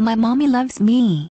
My mommy loves me.